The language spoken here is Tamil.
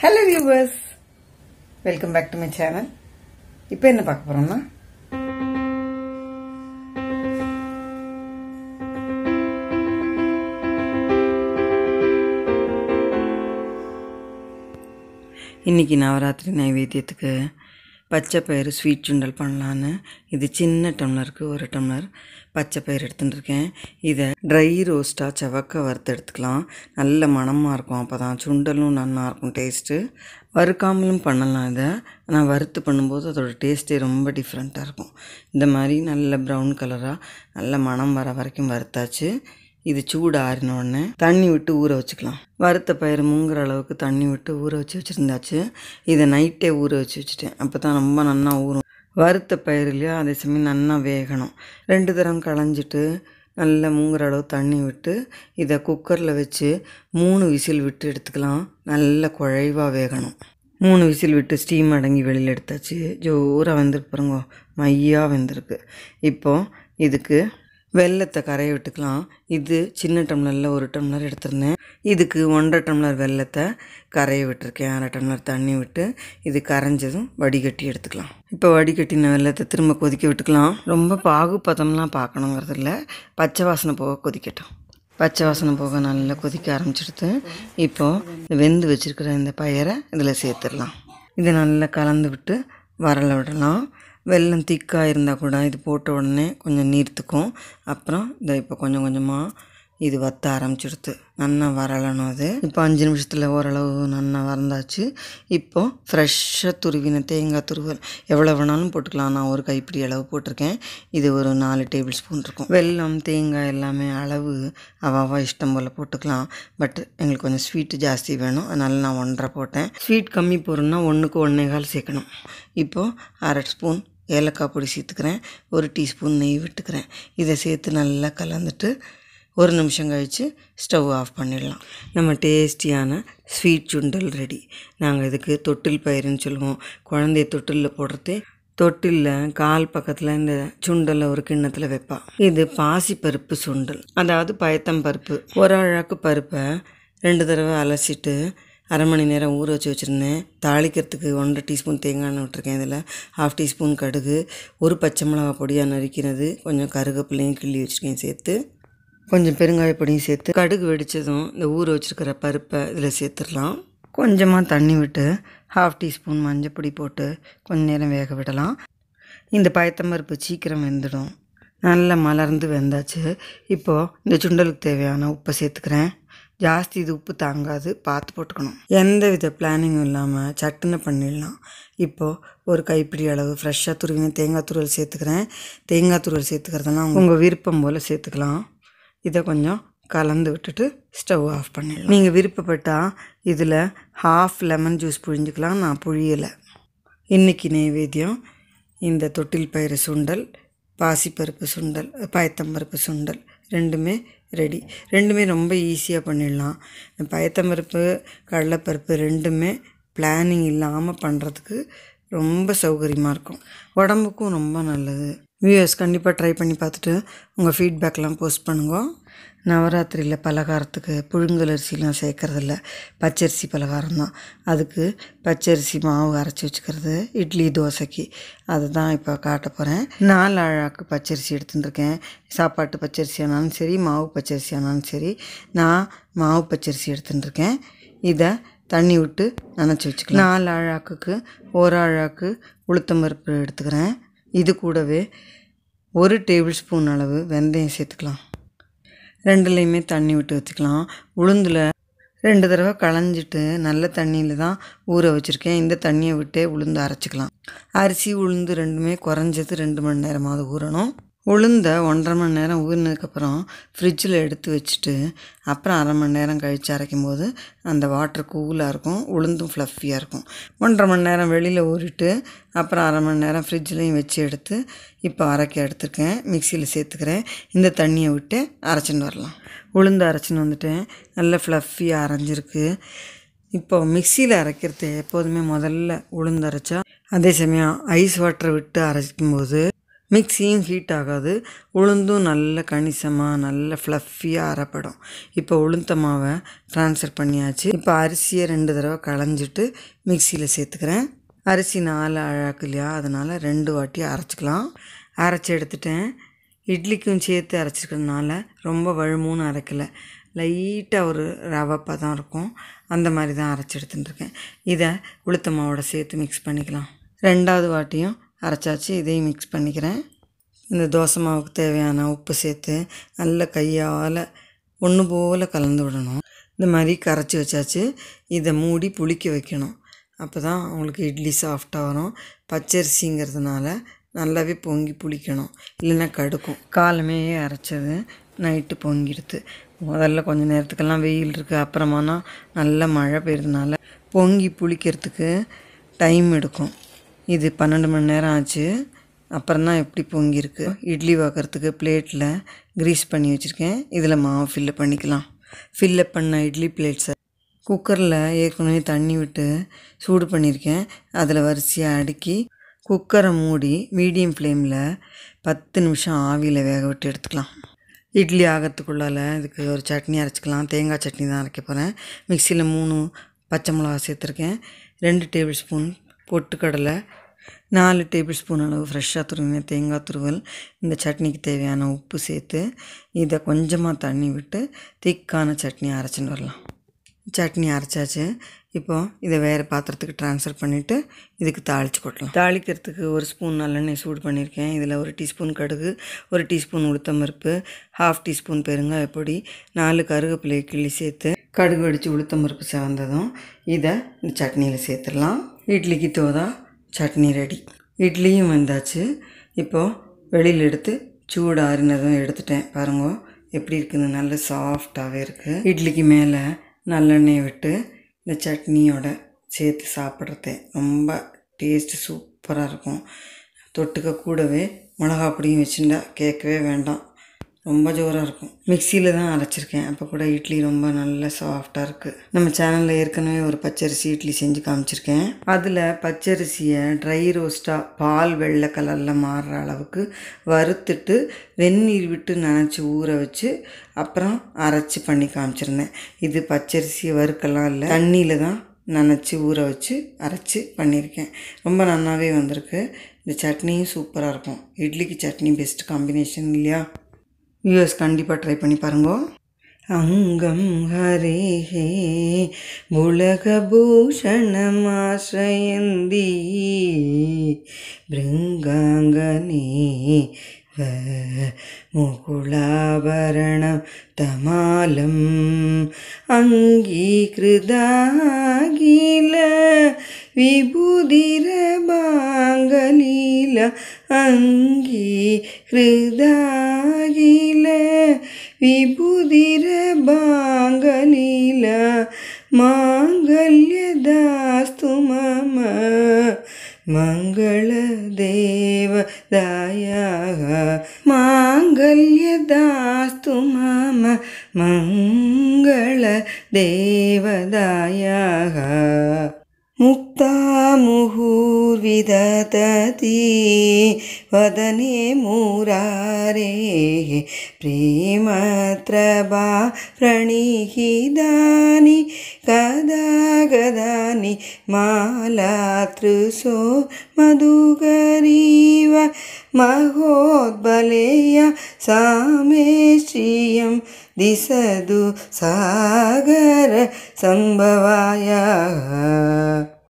Hello viewers welcome back to my channel இப்போ என்ன பார்க்க போறோம்னா? இன்னைக்கு நவராத்திரி நைவேத்தியத்துக்கு பச்சை பயிறு ஸ்வீட் சுண்டல் பண்ணலான்னு. இது சின்ன டம்ளருக்கு ஒரு டம்ளர் பச்சை பயிறு எடுத்துட்டுருக்கேன் இதை ட்ரை ரோஸ்ட்டாக செவக்க வறுத்து எடுத்துக்கலாம். நல்ல மணமாக இருக்கும் அப்போ தான் சுண்டலும் நல்லா இருக்கும் டேஸ்ட்டு வறுக்காமலும் பண்ணலாம் இதை. ஆனால் வறுத்து பண்ணும்போது அதோட டேஸ்ட்டே ரொம்ப டிஃப்ரெண்ட்டாக இருக்கும். இந்த மாதிரி நல்ல ப்ரௌன் கலராக நல்ல மணம் வர வரைக்கும் வறுத்தாச்சு. இது சூடு ஆறினோடனே தண்ணி விட்டு ஊற வச்சுக்கலாம். வறுத்த பயிர் மூங்குற அளவுக்கு தண்ணி விட்டு ஊற வச்சு வச்சுருந்தாச்சு. இதை நைட்டே ஊற வச்சு வச்சுட்டேன். அப்போ தான் ரொம்ப நல்லா ஊறும். வறுத்த பயிர்லையும் அதே சமயம் நல்லா வேகணும். ரெண்டு தரம் களைஞ்சிட்டு நல்லா மூங்குற அளவு தண்ணி விட்டு இதை குக்கரில் வச்சு மூணு விசில் விட்டு எடுத்துக்கலாம். நல்ல குழைவாக வேகணும். மூணு விசில் விட்டு ஸ்டீம் அடங்கி வெளியில் எடுத்தாச்சு. ஜோராக வெந்திருக்கு பாருங்க. மையாக வெந்திருக்கு. இப்போது இதுக்கு வெள்ளத்தை கரைய விட்டுக்கலாம். இது சின்ன டம்ளரில் ஒரு டம்ளர் எடுத்திருந்தேன். இதுக்கு ஒன்றரை டம்ளர் வெள்ளத்தை கரைய விட்டுருக்கேன். அரை டம்ளர் தண்ணி விட்டு இது கரைஞ்சதும் வடிகட்டி எடுத்துக்கலாம். இப்போ வடிகட்டின வெள்ளத்தை திரும்ப கொதிக்க விட்டுக்கலாம். ரொம்ப பாகுபதம்லாம் பார்க்கணுங்கிறது இல்லை பச்சை வாசனை போக கொதிக்கட்டும். பச்சை வாசனை போக நல்லா கொதிக்க ஆரம்பிச்சிடுது இப்போது வெந்து வச்சுருக்கிற இந்த பயிரை இதில் சேர்த்துடலாம். இதை நல்லா கலந்து விட்டு வரல விடலாம். வெல்லம் திக்காக இருந்தால் கூட இது போட்ட உடனே கொஞ்சம் நீர்த்துக்கும். அப்புறம் இதை இப்போ கொஞ்சம் கொஞ்சமாக இது வத்த ஆரம்பிச்சிடுத்து. நல்லா வரலணும் அது. இப்போ அஞ்சு நிமிஷத்தில் ஓரளவு நல்லா வறந்தாச்சு. இப்போது ஃப்ரெஷ்ஷாக துருவின தேங்காய் துருவல். எவ்வளோ வேணாலும் போட்டுக்கலாம். நான் ஒரு கைப்பிடி அளவு போட்டிருக்கேன். இது ஒரு நாலு டேபிள் ஸ்பூன் இருக்கும். வெல்லம் தேங்காய் எல்லாமே அளவு அவாவா இஷ்டம் போல் போட்டுக்கலாம். பட் எங்களுக்கு கொஞ்சம் ஸ்வீட்டு ஜாஸ்தி வேணும். அதனால் நான் ஒன்றரை போட்டேன். ஸ்வீட் கம்மி போகிறோன்னா ஒன்றுக்கு ஒன்றே கால் சேர்க்கணும். இப்போது அரை ஸ்பூன் ஏலக்காய் பொடி சேர்த்துக்கிறேன். ஒரு டீஸ்பூன் நெய் விட்டுக்கிறேன். இதை சேர்த்து நல்லா கலந்துட்டு ஒரு நிமிஷம் கழித்து ஸ்டவ் ஆஃப் பண்ணிடலாம். நம்ம டேஸ்டியான ஸ்வீட் சுண்டல் ரெடி. நாங்கள் இதுக்கு தொட்டில் பயிருன்னு சொல்லுவோம். குழந்தைய தொட்டிலில் போடுறதே தொட்டிலில் கால் பக்கத்தில் இந்த சுண்டலை ஒரு கிண்ணத்தில் வைப்பா. இது பாசிப்பருப்பு சுண்டல். அதாவது பயத்தம் பருப்பு. ஒரு அழகு பருப்பை ரெண்டு தடவை அலசிட்டு அரை மணி நேரம் ஊற வச்சு வச்சுருந்தேன். தாளிக்கிறதுக்கு ஒன்றரை டீஸ்பூன் தேங்காய் விட்டுருக்கேன். இதில் ஹாஃப் டீஸ்பூன் கடுகு ஒரு பச்சை மிளகா பொடியாக நறுக்கிறது கொஞ்சம் கருவேப்பிலையும் கிள்ளி வச்சுருக்கேன் சேர்த்து. கொஞ்சம் பெருங்காயப்பொடியும் சேர்த்து கடுகு வெடித்ததும் இந்த ஊற வச்சுருக்கிற பருப்பை இதில் சேர்த்துடலாம். கொஞ்சமாக தண்ணி விட்டு ஹாஃப் டீஸ்பூன் மஞ்சள் பொடி போட்டு கொஞ்ச நேரம் வேக விடலாம். இந்த பயத்தம்பருப்பு சீக்கிரம் வெந்துடும். நல்லா மலர்ந்து வெந்தாச்சு. இப்போது இந்த சுண்டலுக்கு தேவையான உப்பை சேர்த்துக்கிறேன். ஜாஸ்தி இது உப்பு தாங்காது பார்த்து போட்டுக்கணும். எந்த வித பிளானிங்கும் இல்லாமல் சட்டுன்னு பண்ணிடலாம். இப்போது ஒரு கைப்பிடி அளவு ஃப்ரெஷ்ஷாக துருவின தேங்காய் துருவல் சேர்த்துக்கிறேன். தேங்காய் துருவல் சேர்த்துக்கிறதெல்லாம் உங்கள் விருப்பம் போல் சேர்த்துக்கலாம். இதை கொஞ்சம் கலந்து விட்டுட்டு ஸ்டவ் ஆஃப் பண்ணிடலாம். நீங்கள் விருப்பப்பட்டால் இதில் ஹாஃப் லெமன் ஜூஸ் புழிஞ்சிக்கலாம். நான் புழியலை. இன்றைக்கி நைவேத்தியம் இந்த தொட்டில் பயிறு சுண்டல் பாசிப்பருப்பு சுண்டல் பயத்தம்பருப்பு சுண்டல் ரெண்டுமே ரெடி ரெண்டுமே ரொம்ப ஈஸியாக பண்ணிடலாம். பயத்தம்பருப்பு கடலைப்பருப்பு ரெண்டுமே பிளானிங் இல்லாமல் பண்ணுறதுக்கு ரொம்ப சௌகரியமாக இருக்கும். உடம்புக்கும் ரொம்ப நல்லது. வியூஎஸ் கண்டிப்பாக ட்ரை பண்ணி பார்த்துட்டு உங்கள் ஃபீட்பேக்லாம் போஸ்ட் பண்ணுங்க. நவராத்திரியில் பலகாரத்துக்கு புழுங்கல் அரிசிலாம் சேர்க்கறதில்ல. பச்சரிசி பலகாரம் தான் அதுக்கு பச்சரிசி மாவு அரைச்சி வச்சுக்கிறது இட்லி தோசைக்கு. அதுதான் இப்போ காட்ட போகிறேன் நாலு அழாக்கு பச்சரிசி எடுத்துட்டுருக்கேன் சாப்பாட்டு பச்சரிசி ஆனாலும் சரி மாவு பச்சரிசி ஆனாலும் சரி நான் மாவு பச்சரிசி எடுத்துட்டுருக்கேன் இதை தண்ணி விட்டு நினச்சி வச்சுக்கலாம். நாலு அழாக்குக்கு ஒரு அழாக்கு உளுத்தம்பருப்பு எடுத்துக்கிறேன். இது கூடவே ஒரு டேபிள் ஸ்பூன் அளவு வெந்தயம் சேர்த்துக்கலாம். ரெண்டுலேயுமே தண்ணி விட்டு வச்சுக்கலாம். உளுந்தில் ரெண்டு தடவை களைஞ்சிட்டு நல்ல தண்ணியில் தான் ஊற வச்சுருக்கேன். இந்த தண்ணியை விட்டே உளுந்து அரைச்சிக்கலாம். அரிசி உளுந்து ரெண்டுமே குறைஞ்சது ரெண்டு மணி நேரமாவது ஊறணும். உளுந்த ஒன்றரை மணி நேரம் ஊறினதுக்கப்புறம் ஃப்ரிட்ஜில் எடுத்து வச்சுட்டு அப்புறம் அரை மணி நேரம் கழித்து அரைக்கும் போது அந்த வாட்டர் கூலாக இருக்கும் உளுந்தும் ஃப்ளஃபியாக இருக்கும். ஒன்றரை மணி நேரம் வெளியில் ஊறிட்டு அப்புறம் அரை மணி நேரம் ஃப்ரிட்ஜ்லேயும் வச்சு எடுத்து இப்போ அரைக்க எடுத்துருக்கேன். மிக்சியில் சேர்த்துக்கிறேன். இந்த தண்ணியை விட்டு அரைச்சின்னு வரலாம். உளுந்து அரைச்சின்னு வந்துட்டேன். நல்லா ஃப்ளஃபியாக அரைஞ்சிருக்கு. இப்போ மிக்சியில் அரைக்கிறது எப்போதுமே முதல்ல உளுந்து அரைச்சா அதே சமயம் ஐஸ் வாட்டரை விட்டு அரைக்கும் போது மிக்சியும் ஹீட் ஆகாது. உளுந்தும் நல்ல கணிசமாக நல்ல ஃப்ளஃபியாக அரைப்படும். இப்போ உளுந்த மாவை ட்ரான்ஸ்ஃபர் பண்ணியாச்சு. இப்போ அரிசியை ரெண்டு தடவை களைஞ்சிட்டு மிக்சியில் சேர்த்துக்கிறேன். அரிசி நாலு அழகு இல்லையா? அதனால் ரெண்டு வாட்டி அரைச்சிக்கலாம். அரைச்சி எடுத்துட்டேன். இட்லிக்கும் சேர்த்து அரைச்சிருக்கிறதுனால ரொம்ப வழுமூன்னு அரைக்கலை. லைட்டாக ஒரு ரவப்பாக தான் இருக்கும். அந்த மாதிரி தான் அரைச்சி எடுத்துட்டுருக்கேன். இதை உளுத்த மாவோட சேர்த்து மிக்ஸ் பண்ணிக்கலாம். ரெண்டாவது வாட்டியும் அரைச்சாச்சு இதையும் மிக்ஸ் பண்ணிக்கிறேன். இந்த தோசை மாவுக்கு தேவையான உப்பு சேர்த்து நல்ல கையால் ஒன்று போல் கலந்து விடணும். இந்த மாதிரி கரைச்சி வச்சாச்சு. இதை மூடி புளிக்க வைக்கணும். அப்போ தான் அவங்களுக்கு இட்லி சாஃப்டாக வரும். பச்சரிசிங்கிறதுனால நல்லாவே பொங்கி புளிக்கணும். இல்லைன்னா கடுக்கும். காலமே அரைச்சது. நைட்டு பொங்கிடுது முதல்ல கொஞ்சம் நேரத்துக்கெல்லாம் வெயில் இருக்குது அப்புறமானா நல்ல மழை பெய்யுறதுனால பொங்கி புளிக்கிறதுக்கு டைம் எடுக்கும். இது பன்னெண்டு மணி நேரம் ஆச்சு. அப்புறம் தான் எப்படி பொங்கியிருக்கு. இட்லி வாக்கிறதுக்கு பிளேட்டில் க்ரீஸ் பண்ணி வச்சுருக்கேன். இதில் மாவு ஃபில்லப் பண்ணிக்கலாம். ஃபில்லப் பண்ண இட்லி பிளேட்ஸை குக்கரில் ஏற்கனவே தண்ணி விட்டு சூடு பண்ணியிருக்கேன். அதில் வரிசையாக அடுக்கி குக்கரை மூடி மீடியம் ஃப்ளேமில் பத்து நிமிஷம் ஆவியில் வேக விட்டு எடுத்துக்கலாம். இட்லி ஆகிறதுக்குள்ளால் இதுக்கு ஒரு சட்னி அரைச்சிக்கலாம். தேங்காய் சட்னி தான் அரைக்க போகிறேன் மிக்சியில் மூணு பச்சை மிளகா சேர்த்துருக்கேன். ரெண்டு டேபிள் ஸ்பூன் பொட்டுக்கடலை நாலு டேபிள் ஸ்பூன் அளவு ஃப்ரெஷ்ஷாக துருவின தேங்காய் துருவல் இந்த சட்னிக்கு தேவையான உப்பு சேர்த்து இதை கொஞ்சமாக தண்ணி விட்டு திக்கான சட்னி அரைச்சின்னு வரலாம். சட்னி அரைச்சாச்சு. இப்போ இதை வேறு பாத்திரத்துக்கு ட்ரான்ஸ்ஃபர் பண்ணிவிட்டு இதுக்கு தாளித்து கொட்டலாம். தாளிக்கிறதுக்கு ஒரு ஸ்பூன் நல்லெண்ணெய் சூடு பண்ணியிருக்கேன். இதில் ஒரு டீஸ்பூன் கடுகு ஒரு டீஸ்பூன் உளுத்தம்பருப்பு ஹாஃப் டீஸ்பூன் பெருங்காய பொடி நாலு கருவேப்பிலையை கிள்ளி சேர்த்து கடுகு அடித்து உளுத்தம்பருப்பு சேர்ந்ததும் இதை இந்த சட்னியில் சேர்த்துடலாம். இட்லிக்கு தோதா சட்னி ரெடி. இட்லியும் வந்தாச்சு. இப்போது வெளியில் எடுத்து சூடு ஆறினதும் எடுத்துட்டேன். பாருங்க எப்படி இருக்குதுன்னு நல்ல சாஃப்டாகவே இருக்குது இட்லிக்கு மேலே நல்லெண்ணெய் விட்டு இந்த சட்னியோட சேர்த்து சாப்பிட்றது ரொம்ப டேஸ்ட்டு சூப்பராக இருக்கும். தொட்டுக்க கூடவே மிளகா பொடியும் வச்சுருந்தா கேட்கவே வேண்டாம். ரொம்ப ஜோராக இருக்கும். மிக்சியில் தான் அரைச்சிருக்கேன். அப்போ கூட இட்லி ரொம்ப நல்ல சாஃப்டாக இருக்குது நம்ம சேனலில் ஏற்கனவே ஒரு பச்சரிசி இட்லி செஞ்சு காமிச்சிருக்கேன். அதில் பச்சரிசியை ட்ரை ரோஸ்ட்டாக பால் வெள்ளை கலரில் மாறுற அளவுக்கு வறுத்துட்டு வெந்நீர் விட்டு நனைச்சி ஊற வச்சு அப்புறம் அரைச்சி பண்ணி காமிச்சிருந்தேன். இது பச்சரிசியை வறுக்கலாம் இல்லை தண்ணியில் தான் நனைச்சி ஊற வச்சு அரைச்சி பண்ணியிருக்கேன் ரொம்ப நல்லாவே வந்திருக்கு. இந்த சட்னியும் சூப்பராக இருக்கும். இட்லிக்கு சட்னி பெஸ்ட் காம்பினேஷன் இல்லையா? யூஎஸ் கண்டிப்பாக ட்ரை பண்ணி பாருங்க. அங்கம் ஹரேஹே புலகபூஷணமாஸ்ரயந்தி பிருங்காங்கனே. வ முகுளாபரணம் தமாலம். அங்கீகிருதாகில. विभुधिर भाङ्गील अङ्गी माङ्गल्यदास्तु मम मङ्गलदेवदायाः माङ्गल्यदास्तु मम मङ्गलदेवदायाः देवदाय मुहुर्विदधति वदने मुरारेः प्रेमत्रबा प्रणिहिदानि कदा गदानि मालातृसो मधुगरीव महोद्बलेय सामे श्रियं दिशतु सागर सम्भवाय